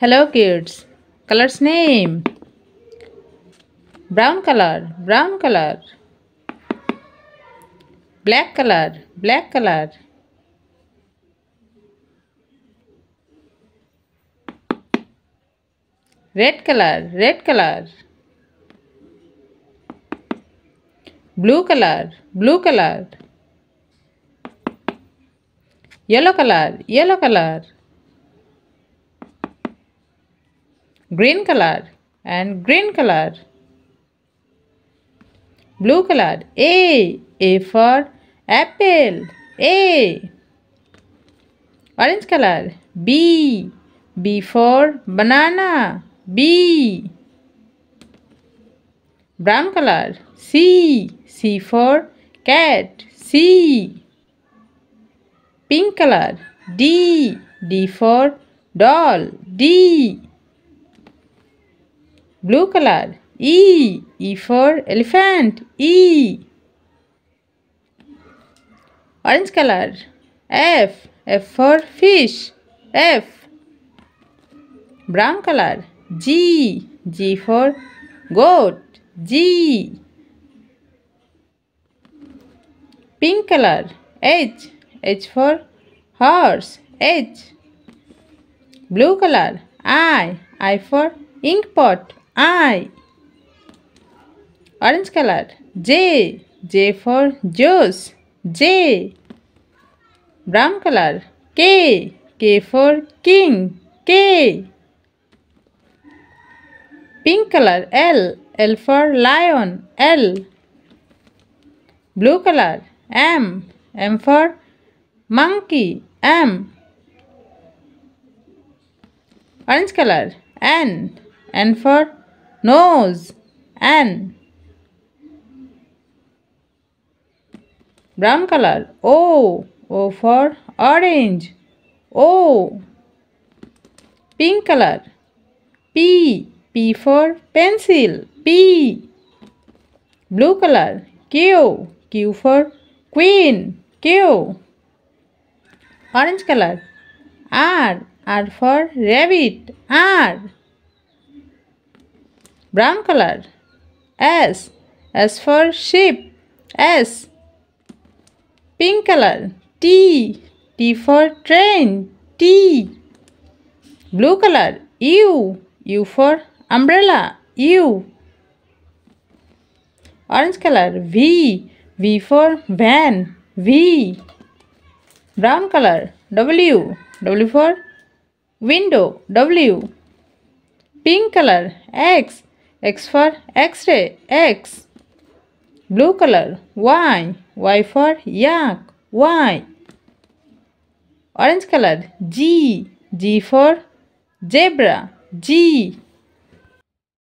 Hello kids. Colors name. Brown color, brown color. Black color, black color. Red color, red color. Blue color, blue color. Yellow color, yellow color. Green color and green color blue color a a for apple a orange color b b for banana b brown color c c for cat c pink color d d for doll d Blue color. E. E for elephant. E. Orange color. F. F for fish. F. Brown color. G. G for goat. G. Pink color. H. H for horse. H. Blue color. I. I for ink pot. I. Orange color. J. J for juice. J. Brown color. K. K for king. K. Pink color. L. L for lion. L. Blue color. M. M for monkey. M. Orange color. N. N for nose. N. Brown color. O. O for orange. O. Pink color. P. P for pencil. P. Blue color. Q. Q for queen. Q. Orange color. R. R for rabbit. R brown color. S. S for sheep. S. Pink color. T. T for train. T. Blue color. U. U for umbrella. U. Orange color. V. V for van. V. Brown color. W. W for window. W. Pink color. X X for X-ray, X. Blue color, Y. Y for yak, Y. Orange color, G. G for zebra, G.